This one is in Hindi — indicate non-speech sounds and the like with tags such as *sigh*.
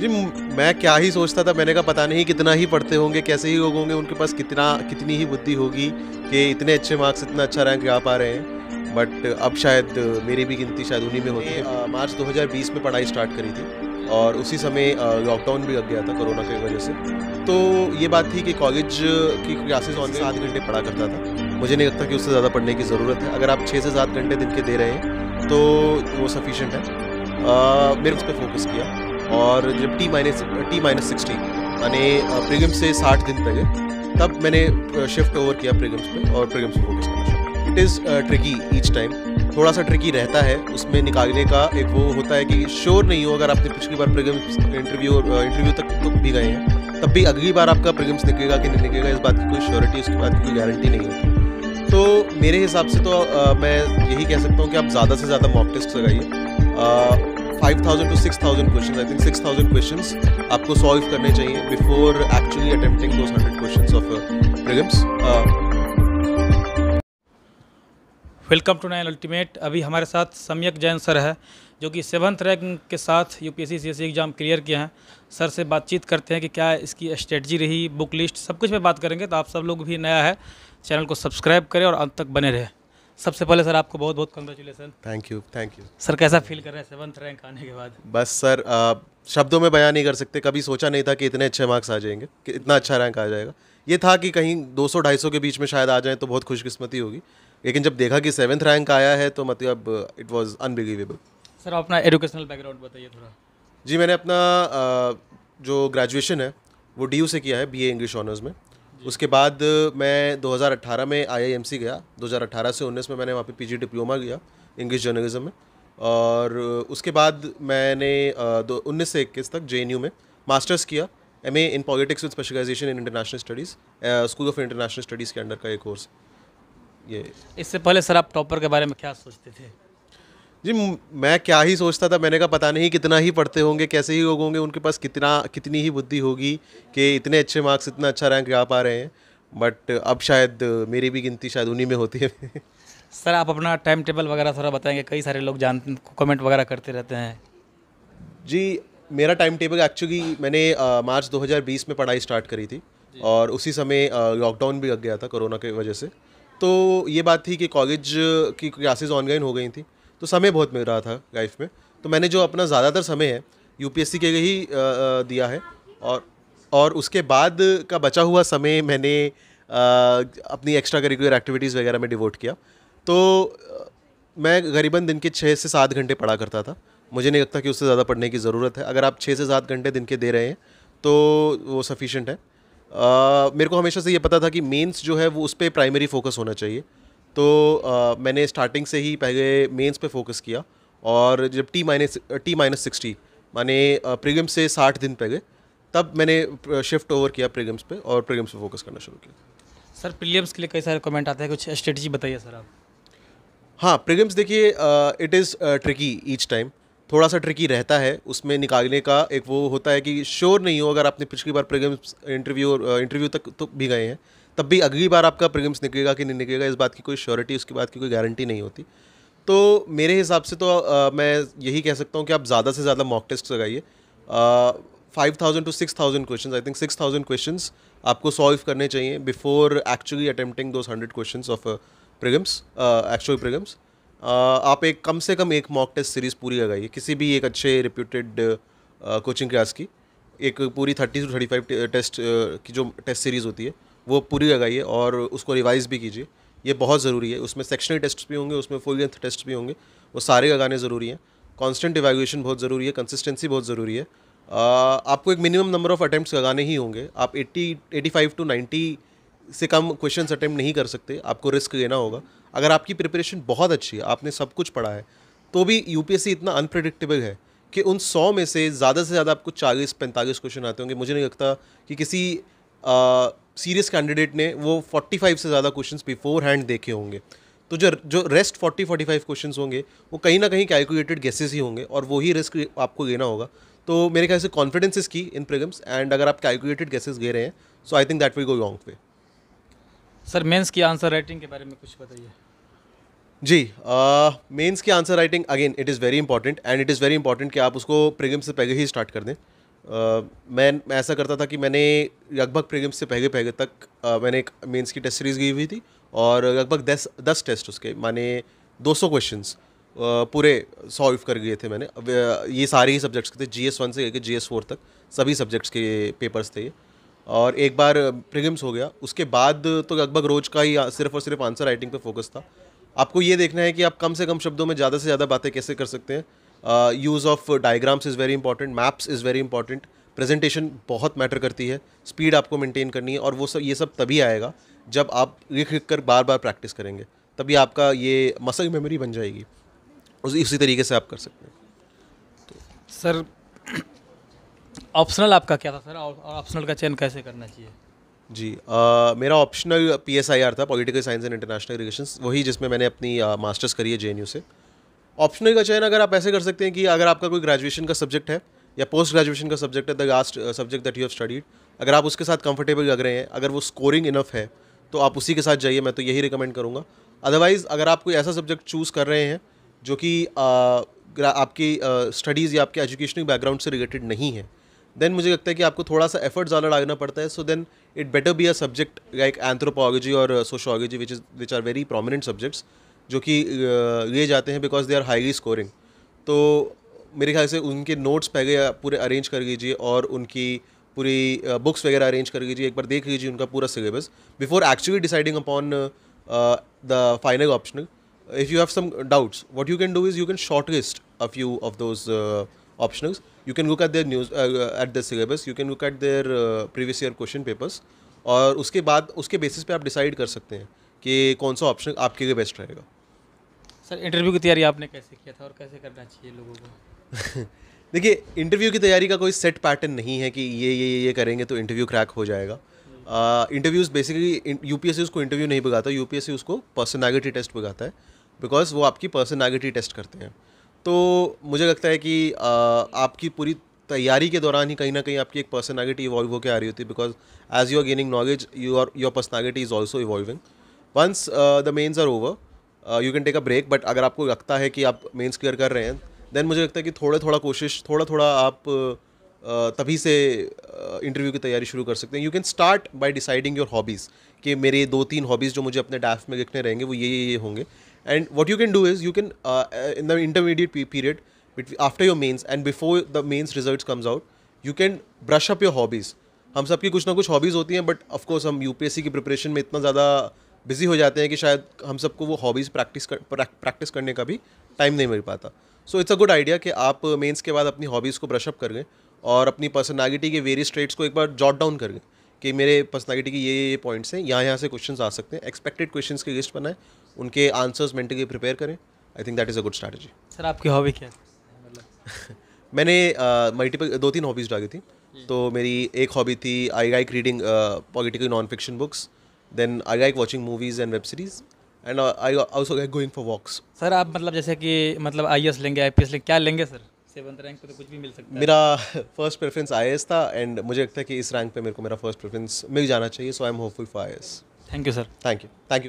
जी मैं क्या ही सोचता था मैंने कहा पता नहीं कितना ही पढ़ते होंगे कैसे ही लोग होंगे उनके पास कितना कितनी ही बुद्धि होगी कि इतने अच्छे मार्क्स इतना अच्छा रैंक ला पा रहे हैं। बट अब शायद मेरी भी गिनती शायद उन्हीं में होती है। मार्च 2020 में पढ़ाई स्टार्ट करी थी और उसी समय लॉकडाउन भी लग गया था कोरोना की वजह से। तो ये बात थी कि कॉलेज की क्लासेस ऑनलाइन आधे घंटे पढ़ा करता था। मुझे नहीं लगता कि उससे ज़्यादा पढ़ने की ज़रूरत है। अगर आप छः से सात घंटे दिन के दे रहे हैं तो वो सफिशेंट है। मेरे उस पर फोकस किया। और जब T minus T minus sixty मैंने प्रीगम्स से साठ दिन पहले तब मैंने शिफ्ट ओवर किया प्रीगम्स पे और प्रीगम्स पे focus it is tricky each time थोड़ा सा ट्रिकी रहता है उसमें निकालने का एक वो होता है कि श्योर नहीं हो अगर आपने पिछली बार प्रीगम्स इंटरव्यू इंटरव्यू तक तो भी गए हैं तब भी अगली बार आपका प्रीगम्स निकलेगा कि नहीं निकलेगा इस बात की कोई श्योरिटी उसके बाद की कोई गारंटी नहीं होती। तो मेरे हिसाब से तो आ, मैं यही कह सकता हूँ कि आप ज़्यादा से ज़्यादा मॉक टेस्ट लगाइए। 5000 to 6000 questions I think 6000 questions आपको सॉल्व करने चाहिए before actually attempting those 100 questions of prelims welcome to nine ultimate अभी हमारे साथ सम्यक जैन सर है, जो कि सेवन्थ रैंक के साथ यूपीएससी सीएससी एग्ज़ाम क्लियर किए हैं। सर से बातचीत करते हैं कि क्या इसकी स्ट्रेटजी रही बुक लिस्ट सब कुछ में बात करेंगे तो आप सब लोग भी नया है, चैनल को सब्सक्राइब करें और अंत तक बने रहे। सबसे पहले सर आपको बहुत बहुत congratulation thank you thank you sir कैसा फील कर रहे हैं सेवन्थ रैंक आने के बाद? बस सर आ, शब्दों में बयान नहीं कर सकते। कभी सोचा नहीं था कि इतने अच्छे मार्क्स आ जाएँगे कि इतना अच्छा रैंक आ जाएगा। ये था कि कहीं 200-250 के बीच में शायद आ जाए तो बहुत खुशकिस्मती होगी। लेकिन जब देखा कि सेवन्थ रैंक आया है तो मतलब इट वॉज़ अनबिलीवेबल सर अपना एजुकेशनल बैकग्राउंड बताइए थोड़ा। जी मैंने अपना जो ग्रेजुएशन है वो DU से किया है बीए इंग्लिश ऑनर्स में। उसके बाद मैं 2018 में आईआईएमसी गया 2018 से 19 में मैंने वहाँ पे पीजी डिप्लोमा किया इंग्लिश जर्नलिज्म में। और उसके बाद मैंने उन्नीस से इक्कीस तक जेएनयू में मास्टर्स किया M A in politics with specialisation in international studies school of international studies के अंडर का एक कोर्स ये। इससे पहले सर आप टॉपर के बारे में क्या सोचते थे? जी मैं क्या ही सोचता था मैंने कहा पता नहीं कितना ही पढ़ते होंगे कैसे ही लोग होंगे उनके पास कितना कितनी ही बुद्धि होगी कि इतने अच्छे मार्क्स इतना अच्छा रैंक ला पा रहे हैं। बट अब शायद मेरी भी गिनती शायद उन्हीं में होती है। सर आप अपना टाइम टेबल वगैरह थोड़ा बताएँगे कई सारे लोग जानते कमेंट वगैरह करते रहते हैं। जी मेरा टाइम टेबल एक्चुअली मैंने आ, मार्च 2020 में पढ़ाई स्टार्ट करी थी। और उसी समय लॉकडाउन भी लग गया था कोरोना की वजह से। तो ये बात थी कि कॉलेज की क्लासेस ऑनलाइन हो गई थी। तो समय बहुत मिल रहा था लाइफ में। तो मैंने जो अपना ज़्यादातर समय है यूपीएससी के ही दिया है और और उसके बाद का बचा हुआ समय मैंने अपनी एक्स्ट्रा करिकुलर एक्टिविटीज़ वगैरह में डिवोट किया। तो मैं गरीबन दिन के छः से सात घंटे पढ़ा करता था। मुझे नहीं लगता कि उससे ज़्यादा पढ़ने की ज़रूरत है। अगर आप छः से सात घंटे दिन के दे रहे हैं तो वो सफिशेंट है। आ, मेरे को हमेशा से ये पता था कि मेंस जो है वो उस पर प्राइमरी फोकस होना चाहिए। तो आ, मैंने स्टार्टिंग से ही पहले मेंस पे फोकस किया और जब T minus T minus sixty माने प्रीगम्स से साठ दिन पहले तब मैंने शिफ्ट ओवर किया प्रीगम्स पे और प्रीगम्स पे फोकस करना शुरू किया। सर प्रीलियम्स के लिए कई सारे कमेंट आते हैं कुछ स्ट्रेटजी बताइए सर आप। हाँ प्रीगम्स देखिए it is tricky each time थोड़ा सा ट्रिकी रहता है उसमें निकालने का एक वो होता है कि श्योर नहीं हो अगर आपने पिछली बार प्रीगम्स इंटरव्यू इंटरव्यू तक तो भी गए हैं। तब भी अगली बार आपका प्रीलिम्स निकलेगा कि नहीं निकलेगा इस बात की कोई श्योरिटी उसके बाद की कोई गारंटी नहीं होती। तो मेरे हिसाब से तो आ, मैं यही कह सकता हूँ कि आप ज़्यादा से ज़्यादा मॉक टेस्ट लगाइए। Five thousand to six thousand question I think six thousand question आपको सॉल्व करने चाहिए before actually attempting those hundred question of prelims actual prelims आप एक कम से कम एक मॉक टेस्ट सीरीज़ पूरी लगाइए किसी भी एक अच्छे रिप्यूटेड कोचिंग क्लास की। एक पूरी thirty to thirty five test की जो टेस्ट सीरीज़ होती है वो पूरी लगाइए और उसको रिवाइज भी कीजिए। ये बहुत ज़रूरी है। उसमें सेक्शनल टेस्ट भी होंगे, उसमें फुल लेंथ टेस्ट भी होंगे। वो सारे लगाने ज़रूरी हैं। कॉन्स्टेंट इवेल्यूशन बहुत ज़रूरी है। कंसिस्टेंसी बहुत ज़रूरी है। आपको एक मिनिमम नंबर ऑफ़ अटैम्प्ट लगाने ही होंगे। आप 80 85 टू 90 से कम क्वेश्चन अटैम्प्ट नहीं कर सकते। आपको रिस्क लेना होगा। अगर आपकी प्रिपरेशन बहुत अच्छी है, आपने सब कुछ पढ़ा है तो भी यूपीएससी इतना अनप्रडिक्टेबल है कि उन सौ में से ज़्यादा से ज़्यादा आपको चालीस, पैंतालीस क्वेश्चन आते होंगे। मुझे नहीं लगता कि किसी सीरियस कैंडिडेट ने वो 45 से ज़्यादा क्वेश्चंस बिफोर हैंड देखे होंगे। तो जो जो रेस्ट 40 45 क्वेश्चंस होंगे वो कहीं ना कहीं कैलकुलेटेड गेसेस ही होंगे और वही रिस्क आपको लेना होगा। तो मेरे ख्याल से कॉन्फिडेंस इज़ की इन प्रिगम्स एंड अगर आप कैलकुलेटेड गेसेस ले रहे हैं so I think that will go long way sir mains की आंसर राइटिंग के बारे में कुछ बताइए। जी मेंस की answer writing again it is very important and it is very important कि आप उसको प्रिगम से पहले ही स्टार्ट कर दें। मैं मैं ऐसा करता था कि मैंने लगभग प्रीलिम्स से पहले पहले तक uh, मैंने एक मेंस की टेस्ट सीरीज़ गई हुई थी और लगभग दस दस टेस्ट उसके माने 200 क्वेश्चंस पूरे सॉल्व कर गए थे मैंने। अब ये सारे ही सब्जेक्ट्स के थे जी एस वन से लेकर जी एस फोर तक सभी सब्जेक्ट्स के पेपर्स थे ये। और एक बार प्रीलिम्स हो गया उसके बाद तो लगभग रोज का ही सिर्फ़ और सिर्फ़ आंसर राइटिंग पर फोकस था। आपको ये देखना है कि आप कम से कम शब्दों में ज़्यादा से ज़्यादा बातें कैसे कर सकते हैं। Use of diagrams is very important maps is very important presentation बहुत मैटर करती है स्पीड आपको मेंटेन करनी है और वो सब ये सब तभी आएगा जब आप लिख लिख कर बार बार प्रैक्टिस करेंगे तभी आपका ये मसल मेमोरी बन जाएगी। उस इसी तरीके से आप कर सकते हैं। तो सर ऑप्शनल आपका क्या था सर? और ऑप्शनल का चयन कैसे करना चाहिए? जी आ, मेरा ऑप्शनल पी था political science and international relation वही जिसमें मैंने अपनी मास्टर्स करी है JNU से। ऑप्शनल का चयन अगर आप ऐसे कर सकते हैं कि अगर आपका कोई ग्रेजुएशन का सब्जेक्ट है या पोस्ट ग्रेजुएशन का सब्जेक्ट है the last subject that you have studied अगर आप उसके साथ कंफर्टेबल लग रहे हैं, अगर वो स्कोरिंग इनफ है तो आप उसी के साथ जाइए, मैं तो यही रिकमेंड करूँगा। अदरवाइज़ अगर आप कोई ऐसा सब्जेक्ट चूज़ कर रहे हैं जो कि आपकी स्टडीज़ या आपके एजुकेशनल बैकग्राउंड से रिलेटेड नहीं है देन मुझे लगता है कि आपको थोड़ा सा एफर्ट ज़्यादा डालना पड़ता है so then it better be a subject like anthropology और sociology which is which are very prominent subjects जो कि लिए जाते हैं because they are highly scoring तो मेरे ख्याल से उनके नोट्स पहले पूरे अरेंज कर लीजिए और उनकी पूरी बुक्स वगैरह अरेंज कर लीजिए एक बार देख लीजिए उनका पूरा syllabus before actually deciding upon the final optional if you have some doubts, what you can do is you can shortlist a few of those uh, optionals. You can look at their at the syllabus. You can look at their uh, previous year question papers. और उसके बाद उसके बेसिस पे आप डिसाइड कर सकते हैं कि कौन सा ऑप्शन आपके लिए बेस्ट रहेगा सर इंटरव्यू की तैयारी आपने कैसे किया था और कैसे करना चाहिए लोगों को? *laughs* देखिए इंटरव्यू की तैयारी का कोई सेट पैटर्न नहीं है कि ये ये ये करेंगे तो इंटरव्यू क्रैक हो जाएगा। इंटरव्यूज़ बेसिकली यू पी उसको इंटरव्यू नहीं भगाता यू पी उसको पर्सनैलिटी टेस्ट भगाता है बिकॉज़ वो आपकी पर्सनैलिटी टेस्ट करते हैं। तो मुझे लगता है कि आ, आपकी पूरी तैयारी के दौरान ही कहीं ना कहीं आपकी एक पर्सनैलिटी इवॉल्व होकर आ रही होती है because as you are gaining knowledge you are your personality is also evolving once the mains are over you can take a break but अगर आपको लगता है कि आप मेन्स क्लियर कर रहे हैं देन मुझे लगता है कि थोड़ा थोड़ा कोशिश थोड़ा थोड़ा आप uh, तभी से इंटरव्यू uh, की तैयारी शुरू कर सकते हैं you can start by deciding your hobbies कि मेरे दो तीन हॉबीज़ जो मुझे अपने डैफ में लिखने रहेंगे वो ये ये ये होंगे and what you can do is you can in the in period after your mains and before the mains results comes out, you can brush up your hobbies. हम सबकी कुछ ना कुछ हॉबीज़ होती हैं बट ऑफकोर्स हम यूपीएससी की प्रिपरेशन में इतना ज़्यादा बिज़ी हो जाते हैं कि शायद हम सबको वो हॉबीज़ प्रैक्टिस कर प्रैक्टिस करने का भी टाइम नहीं मिल पाता। So it's a good idea कि आप मेंस के बाद अपनी हॉबीज़ को ब्रशअप कर लें और अपनी पर्सनालिटी के वेरियस ट्रेड्स को एक बार जॉट डाउन कर लें कि मेरे पर्सनालिटी के ये ये पॉइंट्स हैं यहाँ यहाँ से क्वेश्चन आ सकते हैं। एक्सपेक्टेड क्वेश्चन की लिस्ट बनाएँ उनके आंसर्स मेंटली प्रिपेयर करें। I think that is a good strategy sir आपकी हॉबी क्या है? *laughs* मैंने मल्टीपल दो तीन हॉबीज़ डाली थी। तो मेरी एक हॉबी थी I like reading political non fiction books then I like watching movies and web series and I also like going for walks sir आप मतलब जैसे कि मतलब IAS लेंगे आई लेंगे क्या लेंगे सर सेवंथ रैंक पे तो कुछ भी मिल सकता मेरा फ़र्स्ट प्रेफरेंस आई था एंड मुझे लगता है कि इस रैंक पे मेरे को मेरा फ़र्स्ट प्रेफरेंस मिल जाना चाहिए so I am hopeful for I thank you sir thank you thank you